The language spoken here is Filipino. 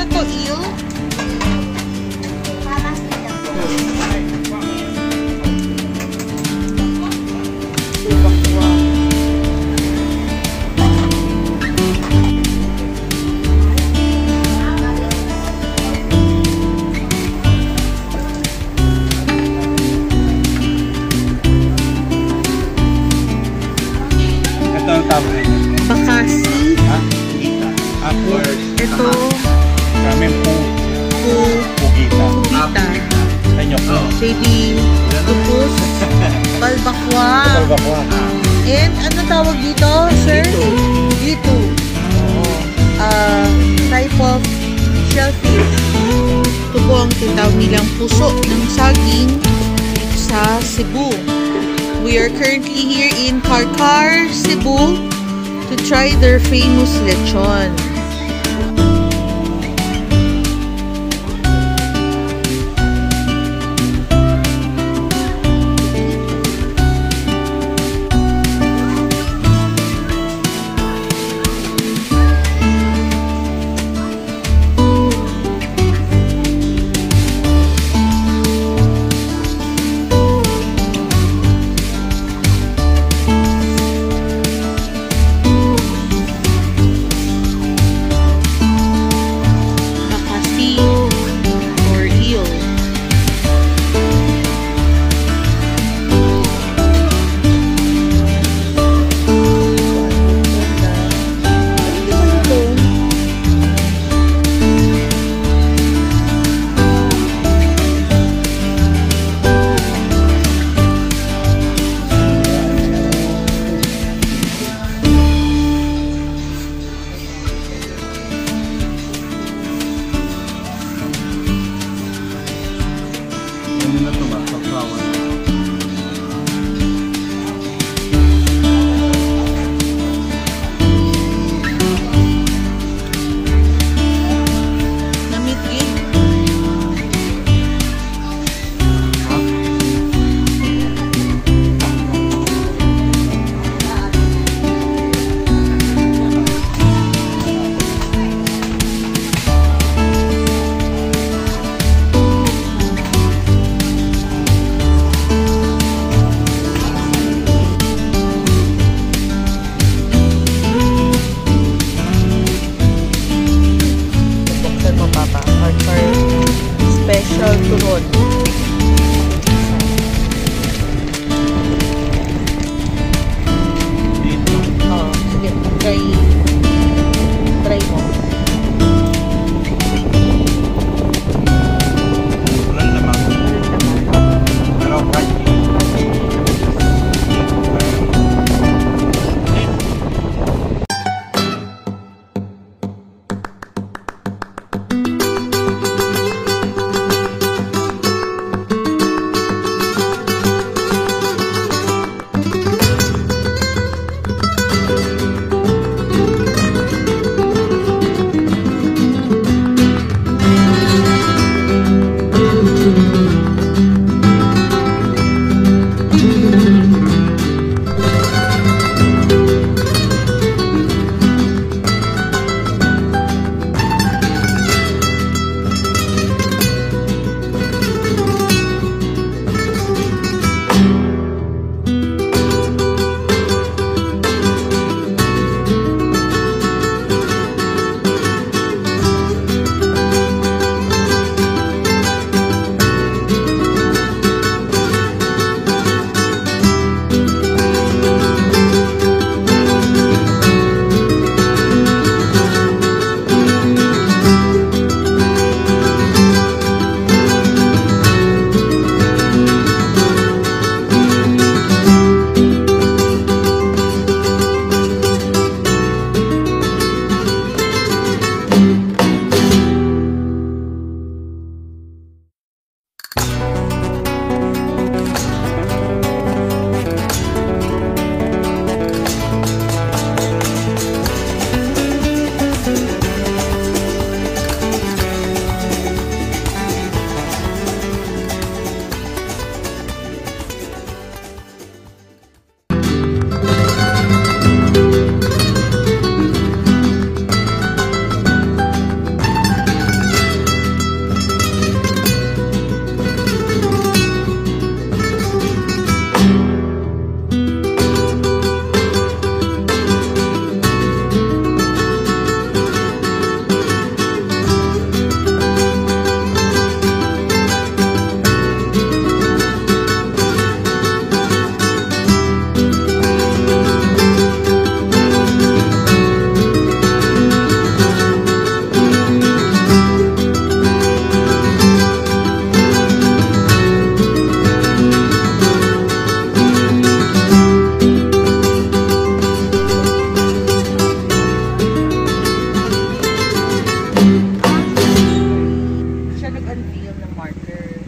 Ano to, eel? Ito balbakwa. Ito ba po? And ano tawag dito, sir? Dito. Uh, type of shellfish. Ito po ang tinatawag nilang puso ng saging sa Cebu. We are currently here in Karkar, Cebu to try their famous lechon. in the tomato flour. the markers.